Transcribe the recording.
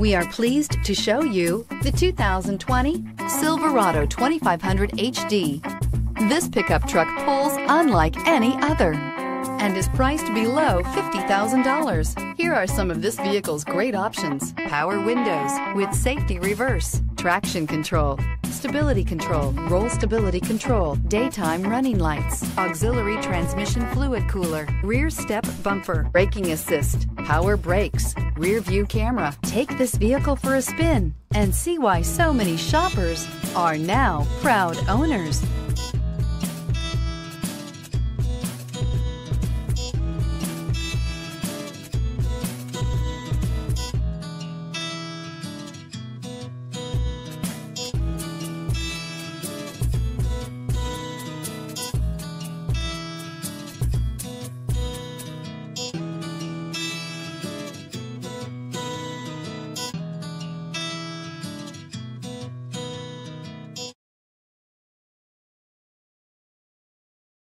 We are pleased to show you the 2020 Silverado 2500 HD. This pickup truck pulls unlike any other and is priced below $50,000. Here are some of this vehicle's great options. Power windows with safety reverse, traction control, stability control, roll stability control, daytime running lights, auxiliary transmission fluid cooler, rear step bumper, braking assist, power brakes, rear view camera. Take this vehicle for a spin and see why so many shoppers are now proud owners.